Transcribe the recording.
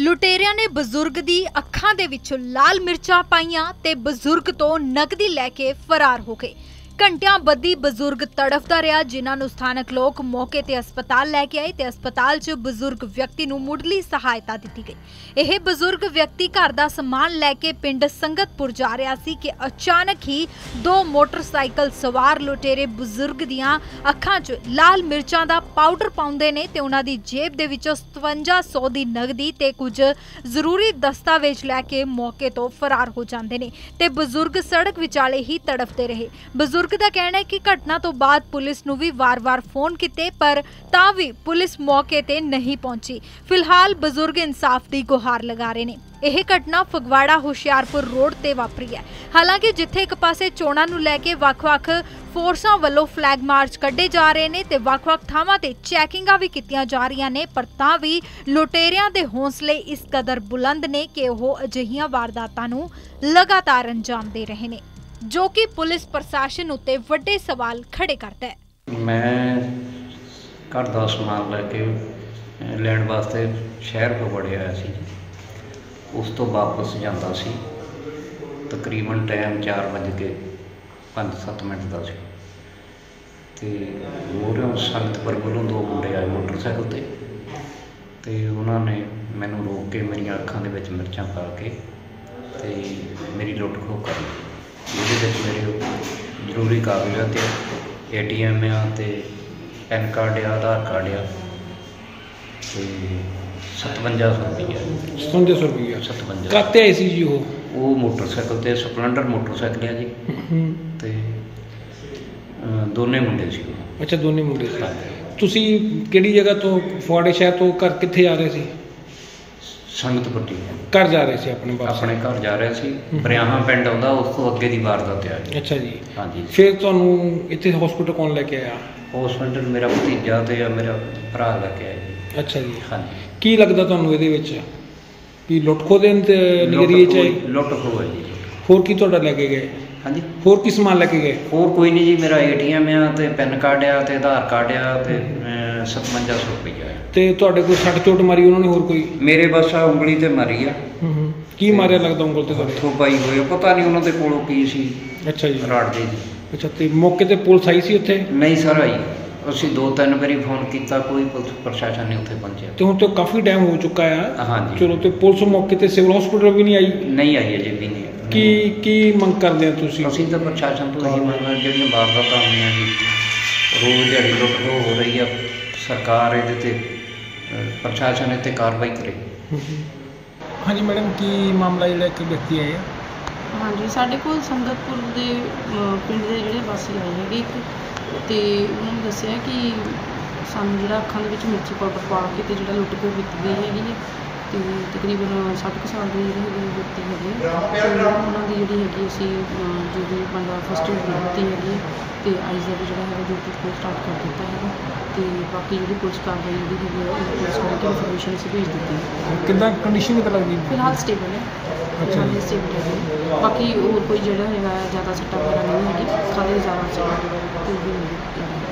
ਲੁਟੇਰਿਆਂ ਨੇ ਬਜ਼ੁਰਗ ਦੀ ਅੱਖਾਂ ਦੇ ਵਿੱਚੋਂ ਲਾਲ ਮਿਰਚਾਂ ਪਾਈਆਂ ਤੇ ਬਜ਼ੁਰਗ ਤੋਂ ਨਕਦੀ ਲੈ ਕੇ ਫਰਾਰ ਹੋ ਗਏ। ਘੰਟਿਆਂ ਬੱਧੀ ਬਜ਼ੁਰਗ ਤੜਫਦਾ ਰਿਹਾ, ਜਿਨ੍ਹਾਂ ਨੂੰ ਸਥਾਨਕ ਲੋਕ ਮੌਕੇ ਤੇ ਹਸਪਤਾਲ ਲੈ ਕੇ ਆਏ ਤੇ ਹਸਪਤਾਲ 'ਚ ਬਜ਼ੁਰਗ ਵਿਅਕਤੀ ਨੂੰ ਮੁੱਢਲੀ ਸਹਾਇਤਾ ਦਿੱਤੀ ਗਈ। ਇਹ ਬਜ਼ੁਰਗ ਵਿਅਕਤੀ ਘਰ ਦਾ ਸਮਾਨ ਲੈ ਕੇ ਪਿੰਡ ਸੰਗਤਪੁਰ ਜਾ ਰਿਹਾ ਸੀ ਕਿ ਅਚਾਨਕ ਹੀ ਦੋ ਮੋਟਰਸਾਈਕਲ ਸਵਾਰ ਲੁਟੇਰੇ ਬਜ਼ੁਰਗ ਦੀਆਂ ਅੱਖਾਂ 'ਚ ਲਾਲ ਮਿਰਚਾਂ ਦਾ ਪਾਊਡਰ ਪਾਉਂਦੇ ਨੇ ਤੇ ਉਹਨਾਂ ਦੀ ਜੇਬ ਦੇ ਵਿੱਚੋਂ 5700 ਦੀ ਨਗਦੀ ਤੇ ਕੁਝ ਜ਼ਰੂਰੀ ਦਸਤਾਵੇਜ਼ ਲੈ ਕੇ ਮੌਕੇ ਤੋਂ ਫਰਾਰ ਹੋ ਜਾਂਦੇ ਨੇ ਤੇ ਬਜ਼ੁਰਗ ਸੜਕ ਵਿਚਾਲੇ ਹੀ ਤੜਫਦੇ ਰਹੇ। ਬਜ਼ੁਰਗ ਦਾ ਕਹਿਣਾ ਹੈ ਕਿ ਘਟਨਾ ਤੋਂ ਬਾਅਦ ਪੁਲਿਸ ਨੂੰ ਵੀ ਵਾਰ-ਵਾਰ ਫੋਨ ਕੀਤੇ, ਪਰ ਤਾਂ ਵੀ ਪੁਲਿਸ ਮੌਕੇ ਤੇ ਨਹੀਂ ਪਹੁੰਚੀ। ਫਿਲਹਾਲ ਬਜ਼ੁਰਗ ਇਨਸਾਫ ਦੀ ਗੁਹਾਰ ਲਗਾ ਰਹੇ ਨੇ। ਇਹ ਘਟਨਾ ਫਗਵਾੜਾ ਹੁਸ਼ਿਆਰਪੁਰ ਰੋਡ ਤੇ ਵਾਪਰੀ ਹੈ। ਹਾਲਾਂਕਿ ਜਿੱਥੇ ਇੱਕ ਪਾਸੇ ਚੋਣਾਂ ਨੂੰ ਲੈ ਕੇ ਵੱਖ-ਵੱਖ ਫੋਰਸਾਂ ਵੱਲੋਂ ਫਲੈਗ ਮਾਰਚ ਕੱਢੇ ਜਾ ਰਹੇ ਨੇ ਤੇ ਵੱਖ-ਵੱਖ ਥਾਵਾਂ ਤੇ ਚੈਕਿੰਗਾਂ ਵੀ ਕੀਤੀਆਂ ਜਾ ਰਹੀਆਂ ਨੇ, ਪਰ ਤਾਂ ਵੀ ਲੁਟੇਰਿਆਂ ਦੇ ਹੌਸਲੇ ਇਸ ਕਦਰ ਬੁਲੰਦ ਨੇ ਕਿ ਉਹ ਅਜਿਹੀਆਂ ਵਾਰਦਾਤਾਂ ਨੂੰ ਲਗਾਤਾਰ ਅੰਜਾਮ ਦੇ ਰਹੇ ਨੇ। ਜੋ ਕਿ ਪੁਲਿਸ ਪ੍ਰਸ਼ਾਸਨ ਉੱਤੇ ਵੱਡੇ ਸਵਾਲ ਖੜੇ ਕਰਦਾ ਹੈ। ਮੈਂ ਘਰ ਦਾ ਸਮਾਨ ਲੈ ਕੇ ਲੈਣ ਵਾਸਤੇ ਸ਼ਹਿਰ ਤੋਂ ਵੜਿਆ ਆਇਆ ਸੀ। ਉਸ ਤੋਂ ਵਾਪਸ ਜਾਂਦਾ ਸੀ। ਤਕਰੀਬਨ ਟਾਈਮ 4 ਵਜੇ ਕੇ 5-7 ਮਿੰਟ ਦਾ ਸੀ। ਤੇ ਮੋਰਿਓਂ ਸੰਗਤਪੁਰ ਵੱਲੋਂ ਦੋ ਮੁੰਡੇ ਆਏ ਮੋਟਰਸਾਈਕਲ ਤੇ। ਤੇ ਉਹਨਾਂ ਨੇ ਮੈਨੂੰ ਰੋਕ ਕੇ ਮੇਰੀਆਂ ਅੱਖਾਂ ਦੇ ਵਿੱਚ ਮਿਰਚਾਂ ਪਾ ਕੇ ਤੇ ਮੇਰੀ ਲੁੱਟ ਖੋਹ ਕਰ ਲਈ। ਜਿਹਦੇ ਵਿੱਚ ਮੇਰੇ ਜ਼ਰੂਰੀ ਕਾਗਜ਼ਾਤ ਤੇ ਏਟੀਐਮ ਆ ਤੇ ਪੈਨ ਕਾਰਡ ਆ ਆਧਾਰ ਕਾਰਡ ਆ ਤੇ 5700 ਰੁਪਈਆ। 5700 ਰੁਪਈਆ। 57 ਕਾਤੇ ਆਏ ਸੀ ਜੀ ਉਹ? ਉਹ ਮੋਟਰਸਾਈਕਲ ਤੇ ਸਪਲੈਂਡਰ ਮੋਟਰਸਾਈਕਲ ਆ ਜੀ। ਹੂੰ। ਤੇ ਅਹ, ਦੋਨੇ ਮੁੰਡੇ ਸੀ ਉਹ। ਅੱਛਾ ਦੋਨੇ ਮੁੰਡੇ ਸੀ। ਤੁਸੀਂ ਕਿਹੜੀ ਜਗ੍ਹਾ ਤੋਂ ਫੁਆੜੇ ਸ਼ਹਿਰ ਤੋਂ ਘਰ ਕਿੱਥੇ ਜਾ ਰਹੇ ਸੀ? ਸੰਗਤ ਪੱਟੀ ਘਰ ਜਾ ਰਹੇ ਸੀ ਆਪਣੇ ਪਾਸ ਆਪਣੇ ਘਰ ਜਾ ਰਿਹਾ ਸੀ। ਬਰਿਆਹਾਂ ਪਿੰਡ ਆਉਂਦਾ ਉਸ ਤੋਂ ਅੱਗੇ ਦੀ ਵਾਰਦਾਤ ਆ ਜੀ ਅੱਛਾ ਜੀ। ਹਾਂਜੀ। ਫਿਰ ਤੁਹਾਨੂੰ ਇੱਥੇ ਹਸਪੀਟਲ ਕੌਣ ਲੈ ਕੇ ਆਇਆ? ਹਸਪੀਟਲ ਮੇਰਾ ਭਤੀਜਾ ਤੇ ਮੇਰਾ ਭਰਾ ਲੈ ਕੇ ਆਇਆ ਜੀ। ਅੱਛਾ ਜੀ। ਹਾਂਜੀ। ਕੀ ਲੱਗਦਾ ਤੁਹਾਨੂੰ ਇਹਦੇ ਵਿੱਚ? ਕੀ ਲੁੱਟ ਖੋਹ ਦੇ ਨਜ਼ਰੀਏ ਚ? ਲੁੱਟ ਖੋਹ ਹੈ ਜੀ। ਹੋਰ ਕੀ ਤੁਹਾਡਾ ਲੈ ਕੇ ਗਏ? ਹਾਂਜੀ। ਹੋਰ ਕੀ ਸਮਾਨ ਲੈ ਕੇ ਗਏ? ਹੋਰ ਕੋਈ ਨਹੀਂ ਜੀ ਮੇਰਾ ਏਟੀਐਮ ਆ ਤੇ ਪੈਨ ਕਾਰਡ ਆ ਤੇ ਆਧਾਰ ਕਾਰਡ ਆ ਤੇ ਅਹ, 5700 ਰੁਪਈਆ ਆ ਤੇ ਤੁਹਾਡੇ ਕੋਲ ਸੱਟ ਚੋਟ ਮਾਰੀ ਉਹਨਾਂ ਨੇ ਹੋਰ ਕੋਈ? ਮੇਰੇ ਬਸ ਆ ਉਂਗਲੀ ਤੇ ਮਾਰੀ ਆ। ਹੂੰ ਹੂੰ। ਕੀ ਮਾਰਿਆ ਲੱਗਦਾ ਉਂਗਲ ਤੇ ਤੁਹਾਡੇ? ਹੱਥੋਂ ਪਾਈ ਹੋਈ ਆ, ਪਤਾ ਨਹੀਂ ਉਹਨਾਂ ਦੇ ਕੋਲੋਂ ਕੀ ਸੀ। ਅੱਛਾ ਜੀ। ਰਾੜ ਦੇ ਅੱਛਾ ਤੇ ਮੌਕੇ ਤੇ ਪੁਲਿਸ ਆਈ ਸੀ ਉੱਥੇ? ਨਹੀਂ ਸਰ ਆਈ। ਅਸੀਂ ਦੋ ਤਿੰਨ ਵਾਰੀ ਫੋਨ ਕੀਤਾ ਕੋਈ ਪੁਲਿਸ ਪ੍ਰਸ਼ਾਸਨ ਨਹੀਂ ਉੱਥੇ ਪਹੁੰਚਿਆ। ਤੇ ਹੁਣ ਤੇ ਕਾਫੀ ਟਾਈਮ ਹੋ ਚੁੱਕਾ ਆ। ਹਾਂਜੀ। ਚਲੋ ਤੇ ਪੁਲਿਸ ਮੌਕੇ ਤੇ ਸਿਵਲ ਹਸਪੀਟਲ ਵੀ ਨਹੀਂ ਆਈ? ਨਹੀਂ ਆਈ ਅਜੇ ਵੀ ਨਹੀਂ। ਕੀ ਕੀ ਮੰਗ ਕਰਦੇ ਆ ਤੁਸੀਂ? ਅਸੀਂ ਤਾਂ ਪ੍ਰਸ਼ਾਸਨ ਤੋਂ ਇਹੀ ਮੰਗਦੇ ਹਾਂ, ਜਿਹੜੀਆਂ ਵਾਰਦਾਤਾਂ ਹੋਈਆਂ ਜੀ ਰੋਜ਼ ਦਿਹਾੜੀ ਲੁੱਟ ਖੋਹ ਹੋ ਰਹੀ ਆ ਸਰਕਾਰ ਇਹਦੇ ਤੇ ਪ੍ਰਸ਼ਾਸਨ ਇਹਤੇ ਕਾਰਵਾਈ ਕਰੇ। ਹਾਂਜੀ ਮੈਡਮ ਕੀ ਮਾਮਲਾ ਜਿਹੜਾ ਇੱਕ ਵਿਅਕਤੀ ਆਇਆ? ਹਾਂਜੀ ਸਾਡੇ ਕੋਲ ਸੰਗਤਪੁਰ ਦੇ ਪਿੰਡ ਦੇ ਜਿਹੜੇ ਵਾਸੀ ਆਏ ਹੈਗੇ ਇੱਕ ਤੇ ਉਹਨਾਂ ਨੇ ਦੱਸਿਆ ਕਿ ਸਾਨੂੰ ਜਿਹੜਾ ਅੱਖਾਂ ਦੇ ਵਿੱਚ ਮਿਰਚੀ ਪਾਊਡਰ ਪਾ ਕੇ ਤੇ ਜਿਹੜਾ ਲੁੱਟ ਖੋਹ ਕੀਤੀ ਗਈ ਹੈਗੀ ਹੈ। ਤੇ ਤਕਰੀਬਨ 60 ਕੁ ਸਾਲ ਦੇ ਜਿਹੜੇ ਹੈਗੇ ਵਿਅਕਤੀ ਹੈਗੇ ਆ। ਤੇ ਉਹਨਾਂ ਦੀ ਜਿਹੜੀ ਹੈਗੀ ਅਸੀਂ ਜੋ ਵੀ ਬੰਦਾ ਫਸਟ ਏਡ ਦਿੱਤੀ ਹੈਗੀ ਹੈ ਤੇ ਆਈਜ਼ ਦਾ ਵੀ ਜਿਹੜਾ ਹੈਗਾ ਡਿਊਟੀ ਕੋਲ ਸਟਾਰਟ ਕਰ ਦਿੱਤਾ ਹੈਗਾ ਤੇ ਬਾਕੀ ਜਿਹੜੀ ਪੁਲਿਸ ਕਾਰਵਾਈ ਜਿਹੜੀ ਹੈਗੀ ਆ, ਉਹ ਪੁਲਿਸ ਕਰਕੇ ਇਨਫੋਰਮੇਸ਼ਨ ਅਸੀਂ ਭੇਜ ਦਿੱਤੀ ਹੈ ਕਿੱਦਾਂ ਕੰਡੀਸ਼ਨ ਕਿੱਦਾਂ ਲੱਗਦੀ ਫਿਲਹਾਲ ਸਟੇਬਲ ਹੈ ਅੱਛਾ ਫਿਲਹਾਲ ਜੀ। ਸਟੇਬਲ ਹੈ ਬਾਕੀ ਹੋਰ ਕੋਈ ਜਿਹੜਾ ਹੈਗਾ ਜ਼ਿਆਦਾ ਸੱਟਾ ਵਗੈਰਾ ਨਹੀਂ ਹੈਗੀ ਖਾਲੀ ਜ਼ਿਆਦਾ ਸੱਟਾ ਵਗੈਰਾ ਕੋਈ ਵੀ ਨਹੀਂ ਹੈਗੀ।